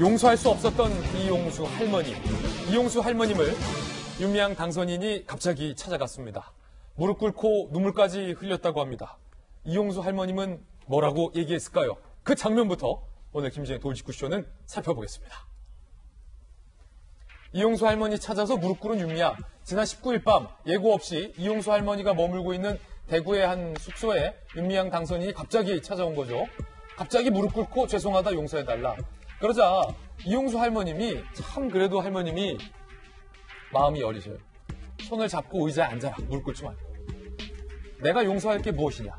용서할 수 없었던 이용수 할머니. 이용수 할머님을 윤미향 당선인이 갑자기 찾아갔습니다. 무릎 꿇고 눈물까지 흘렸다고 합니다. 이용수 할머님은 뭐라고 얘기했을까요? 그 장면부터 오늘 김진의 돌직구쇼는 살펴보겠습니다. 이용수 할머니 찾아서 무릎 꿇은 윤미향. 지난 19일 밤 예고 없이 이용수 할머니가 머물고 있는 대구의 한 숙소에 윤미향 당선인이 갑자기 찾아온 거죠. 갑자기 무릎 꿇고 죄송하다 용서해달라. 그러자 이용수 할머님이 참 그래도 할머님이 마음이 여리셔요. 손을 잡고 의자에 앉아라. 무릎 꿇지 말고. 내가 용서할 게 무엇이냐?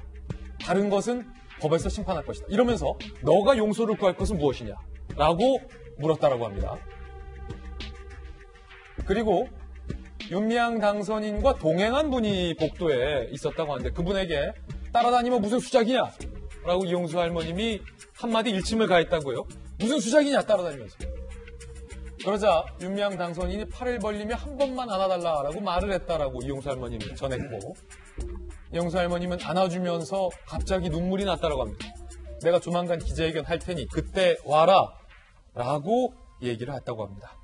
다른 것은 법에서 심판할 것이다. 이러면서 너가 용서를 구할 것은 무엇이냐? 라고 물었다라고 합니다. 그리고 윤미향 당선인과 동행한 분이 복도에 있었다고 하는데 그분에게 따라다니면 무슨 수작이냐? 라고 이용수 할머님이 한마디 일침을 가했다고요. 무슨 수작이냐 따라다니면서. 그러자 윤미향 당선인이 팔을 벌리며 한 번만 안아달라라고 말을 했다라고 이용수 할머님이 전했고 이용수 할머님은 안아주면서 갑자기 눈물이 났다라고 합니다. 내가 조만간 기자회견 할 테니 그때 와라 라고 얘기를 했다고 합니다.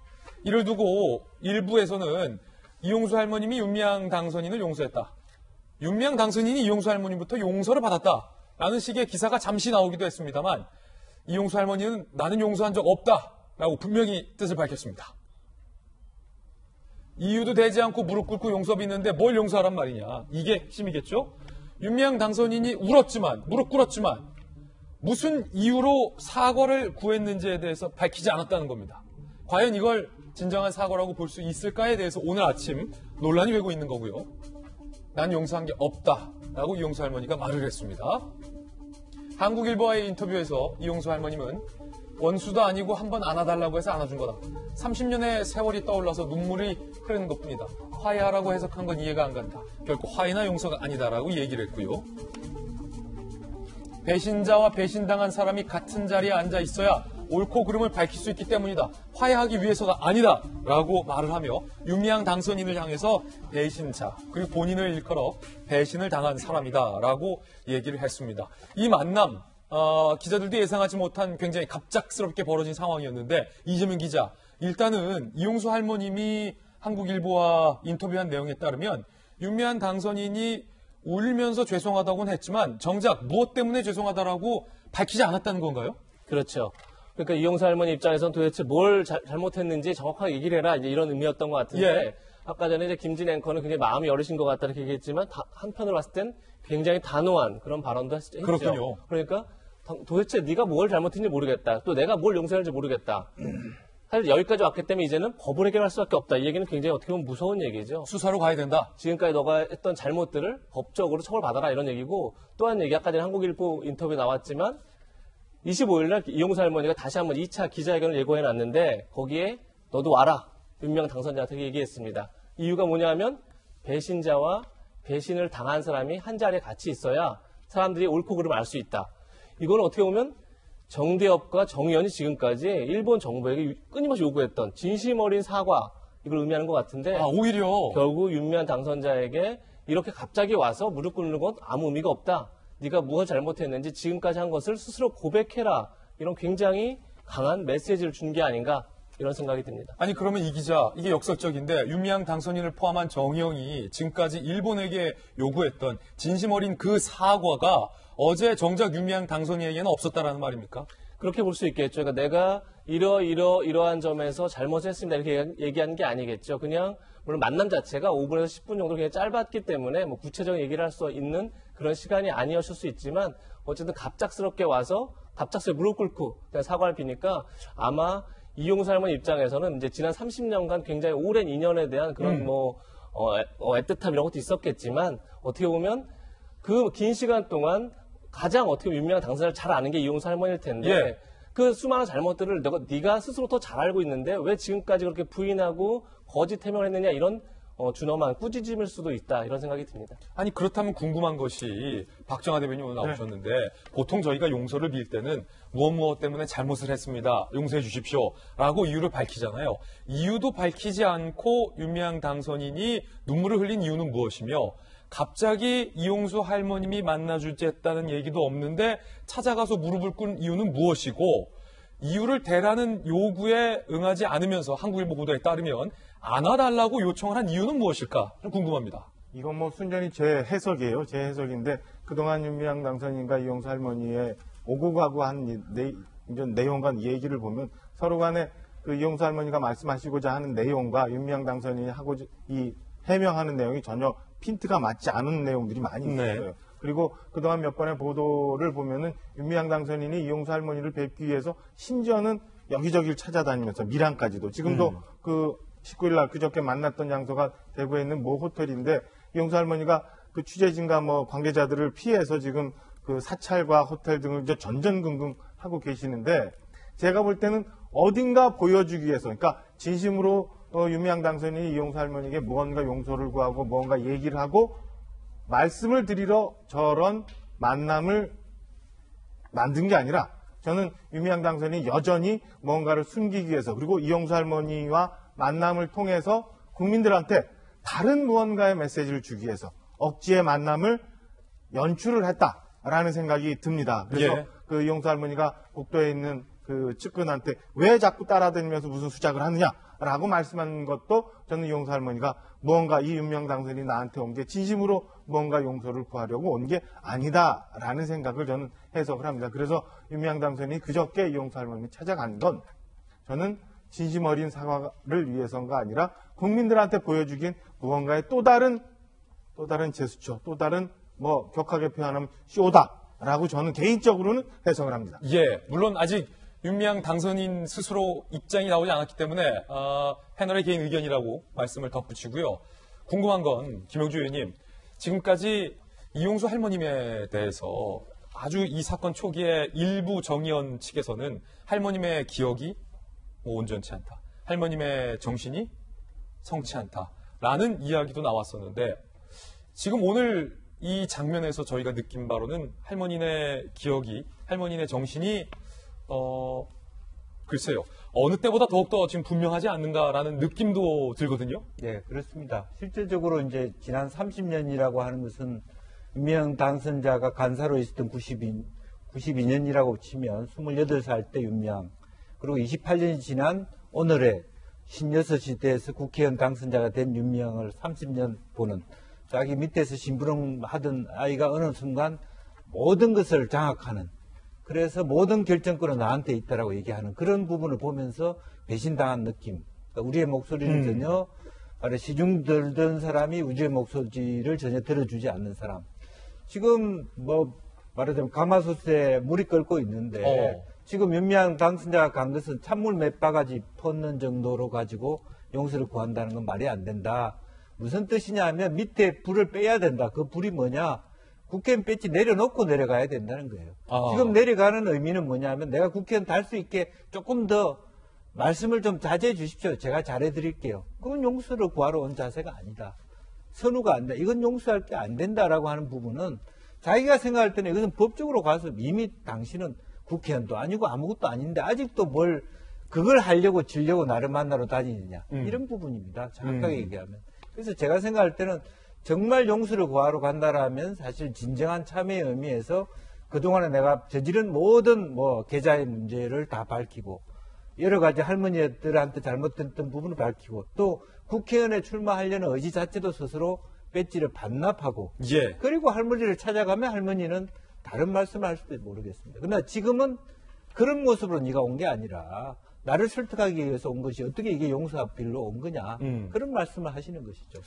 이를 두고 일부에서는 이용수 할머님이 윤미향 당선인을 용서했다. 윤미향 당선인이 이용수 할머님부터 용서를 받았다. 라는 식의 기사가 잠시 나오기도 했습니다만 이용수 할머니는 나는 용서한 적 없다. 라고 분명히 뜻을 밝혔습니다. 이유도 되지 않고 무릎 꿇고 용서 빚는데 뭘 용서하란 말이냐. 이게 핵심이겠죠? 윤미향 당선인이 울었지만, 무릎 꿇었지만, 무슨 이유로 사과를 구했는지에 대해서 밝히지 않았다는 겁니다. 과연 이걸 진정한 사과라고 볼 수 있을까에 대해서 오늘 아침 논란이 되고 있는 거고요. 난 용서한 게 없다. 라고 이용수 할머니가 말을 했습니다. 한국일보와의 인터뷰에서 이용수 할머님은 원수도 아니고 한번 안아달라고 해서 안아준 거다. 30년의 세월이 떠올라서 눈물이 흐르는 것 뿐이다. 화해하라고 해석한 건 이해가 안 간다. 결코 화해나 용서가 아니다라고 얘기를 했고요. 배신자와 배신당한 사람이 같은 자리에 앉아 있어야 옳고 그름을 밝힐 수 있기 때문이다. 화해하기 위해서가 아니다. 라고 말을 하며 윤미향 당선인을 향해서 배신자, 그리고 본인을 일컬어 배신을 당한 사람이다. 라고 얘기를 했습니다. 이 만남, 어, 기자들도 예상하지 못한 굉장히 갑작스럽게 벌어진 상황이었는데 이재명 기자, 일단은 이용수 할머님이 한국일보와 인터뷰한 내용에 따르면 윤미향 당선인이 울면서 죄송하다고는 했지만 정작 무엇 때문에 죄송하다라고 밝히지 않았다는 건가요? 그렇죠. 그러니까 이용사 할머니 입장에서는 도대체 뭘 자, 잘못했는지 정확하게 얘기를 해라 이제 이런 의미였던 것 같은데 예. 아까 전에 이제 김진 앵커는 굉장히 마음이 여리신 것 같다 이렇게 얘기했지만 다- 한편으로 봤을 땐 굉장히 단호한 그런 발언도 했- 했죠. 그렇군요. 그러니까 도- 도대체 네가 뭘 잘못했는지 모르겠다. 또 내가 뭘 용서했는지 모르겠다. 사실 여기까지 왔기 때문에 이제는 법을 해결할 수밖에 없다. 이 얘기는 굉장히 어떻게 보면 무서운 얘기죠. 수사로 가야 된다. 지금까지 너가 했던 잘못들을 법적으로 처벌받아라 이런 얘기고 또한 얘기 아까 전에 한국일보 인터뷰에 나왔지만 25일 날 이용수 할머니가 다시 한번 2차 기자회견을 예고해 놨는데 거기에 너도 와라 윤명 당선자한테 얘기했습니다. 이유가 뭐냐면 배신자와 배신을 당한 사람이 한 자리에 같이 있어야 사람들이 옳고 그름을 알 수 있다. 이거는 어떻게 보면 정대협과 정의연이 지금까지 일본 정부에게 끊임없이 요구했던 진심 어린 사과 이걸 의미하는 것 같은데 아, 오히려 결국 윤미한 당선자에게 이렇게 갑자기 와서 무릎 꿇는 건 아무 의미가 없다. 네가 무엇을 잘못했는지 지금까지 한 것을 스스로 고백해라. 이런 굉장히 강한 메시지를 준 게 아닌가 이런 생각이 듭니다. 아니 그러면 이 기자 이게 역설적인데 윤미향 당선인을 포함한 정의영이 지금까지 일본에게 요구했던 진심 어린 그 사과가 어제 정작 윤미향 당선인에게는 없었다라는 말입니까? 그렇게 볼 수 있겠죠. 그러니까 내가 이러 이러 이러한 점에서 잘못했습니다 이렇게 얘기하는 게 아니겠죠. 그냥 물론 만남 자체가 5분에서 10분 정도 그냥 짧았기 때문에 뭐 구체적인 얘기를 할 수 있는 그런 시간이 아니었을 수 있지만 어쨌든 갑작스럽게 와서 갑작스럽게 무릎 꿇고 그냥 사과를 비니까 아마 이용수 할머니 입장에서는 이제 지난 30년간 굉장히 오랜 인연에 대한 그런 뭐 어, 애- 어, 애틋함 이런 것도 있었겠지만 어떻게 보면 그 긴 시간 동안 가장 어떻게 보면 유명한 당사자를 잘 아는 게 이용수 할머니일 텐데 예. 그 수많은 잘못들을 네가 스스로 더 잘 알고 있는데 왜 지금까지 그렇게 부인하고 거짓 해명을 했느냐 이런 어, 준엄한 꾸짖음일 수도 있다 이런 생각이 듭니다. 아니 그렇다면 궁금한 것이 박정아 대변인 오늘 나오셨는데 보통 저희가 용서를 빌 때는 무엇 무엇 때문에 잘못을 했습니다. 용서해 주십시오라고 이유를 밝히잖아요. 이유도 밝히지 않고 윤미향 당선인이 눈물을 흘린 이유는 무엇이며 갑자기 이용수 할머님이 만나줄지 했다는 얘기도 없는데 찾아가서 무릎을 꿇은 이유는 무엇이고 이유를 대라는 요구에 응하지 않으면서 한국일보 보도에 따르면 안아달라고 요청을 한 이유는 무엇일까? 좀 궁금합니다. 이건 뭐 순전히 제 해석이에요. 제 해석인데 그동안 윤미향 당선인과 이용수 할머니의 오고 가고 한 이- 내, 이제 내용과 얘기를 보면 서로 간에 그 이용수 할머니가 말씀하시고자 하는 내용과 윤미향 당선인이 하고 이 해명하는 내용이 전혀 핀트가 맞지 않은 내용들이 많이 네. 있어요. 그리고 그동안 몇 번의 보도를 보면은 윤미향 당선인이 이용수 할머니를 뵙기 위해서 심지어는 여기저기를 찾아다니면서 미랑까지도 지금도 그 19일 날 그저께 만났던 장소가 대구에 있는 모 호텔인데 이용수 할머니가 그 취재진과 뭐 관계자들을 피해서 지금 그 사찰과 호텔 등을 이제 전전긍긍 하고 계시는데 제가 볼 때는 어딘가 보여주기 위해서 그러니까 진심으로 어, 윤미향 당선인이 이용수 할머니에게 무언가 용서를 구하고 무언가 얘기를 하고 말씀을 드리러 저런 만남을 만든 게 아니라 저는 유미양 당선이 여전히 뭔가를 숨기기 위해서 그리고 이용수 할머니와 만남을 통해서 국민들한테 다른 무언가의 메시지를 주기 위해서 억지의 만남을 연출을 했다라는 생각이 듭니다. 그래서 예. 그 이용수 할머니가 복도에 있는 그 측근한테 왜 자꾸 따라다니면서 무슨 수작을 하느냐라고 말씀한 것도 저는 이용수 할머니가 무언가 이 윤명 당선이 나한테 온 게 진심으로 무언가 용서를 구하려고 온 게 아니다라는 생각을 저는 해석을 합니다. 그래서 윤명 당선이 그저께 이용수 할머니 찾아간 건 저는 진심 어린 사과를 위해서가 아니라 국민들한테 보여주긴 무언가의 또 다른 또 다른 제스처, 또 다른 뭐 격하게 표현하면 쇼다라고 저는 개인적으로는 해석을 합니다. 예, 물론 아직 윤미향 당선인 스스로 입장이 나오지 않았기 때문에 어, 패널의 개인 의견이라고 말씀을 덧붙이고요. 궁금한 건 김영주 의원님 지금까지 이용수 할머님에 대해서 아주 이 사건 초기에 일부 정의원 측에서는 할머님의 기억이 뭐 온전치 않다. 할머님의 정신이 성치 않다 라는 이야기도 나왔었는데 지금 오늘 이 장면에서 저희가 느낀 바로는 할머니네 기억이, 할머니네 정신이, 어, 글쎄요. 어느 때보다 더욱더 지금 분명하지 않는가라는 느낌도 들거든요. 네, 그렇습니다. 실질적으로 이제 지난 30년이라고 하는 것은 윤명 당선자가 간사로 있었던 92, 92년이라고 치면 28살 때 윤명, 그리고 28년이 지난 오늘의 56시대에서 국회의원 당선자가 된 윤명을 30년 보는 자기 밑에서 심부름 하던 아이가 어느 순간 모든 것을 장악하는 그래서 모든 결정권은 나한테 있다라고 얘기하는 그런 부분을 보면서 배신당한 느낌. 그러니까 우리의 목소리는 전혀 바로 시중 들던 사람이 우주의 목소리를 전혀 들어주지 않는 사람. 지금 뭐 말하자면 가마솥에 물이 끓고 있는데 어. 지금 윤미향 당선자가 간 것은 찬물 몇 바가지 퍼는 정도로 가지고 용서를 구한다는 건 말이 안 된다. 무슨 뜻이냐 하면 밑에 불을 빼야 된다. 그 불이 뭐냐? 국회의원 배지 내려놓고 내려가야 된다는 거예요. 아. 지금 내려가는 의미는 뭐냐면 내가 국회의원 달 수 있게 조금 더 말씀을 좀 자제해 주십시오. 제가 잘해 드릴게요. 그건 용서를 구하러 온 자세가 아니다. 선우가 안 돼. 이건 용서할 게 안 된다라고 하는 부분은 자기가 생각할 때는 이것은 법적으로 가서 이미 당신은 국회의원도 아니고 아무것도 아닌데 아직도 뭘 그걸 하려고 지려고 나를 만나러 다니느냐. 음. 이런 부분입니다. 정확하게 음. 얘기하면. 그래서 제가 생각할 때는 정말 용서를 구하러 간다라면 사실 진정한 참여의 의미에서 그동안에 내가 저지른 모든 뭐 계좌의 문제를 다 밝히고 여러 가지 할머니들한테 잘못됐던 부분을 밝히고 또 국회의원에 출마하려는 의지 자체도 스스로 배지를 반납하고 예. 그리고 할머니를 찾아가면 할머니는 다른 말씀을 할 수도 모르겠습니다. 그러나 지금은 그런 모습으로 네가 온 게 아니라 나를 설득하기 위해서 온 것이 어떻게 이게 용서 앞길로 온 거냐 음. 그런 말씀을 하시는 것이죠.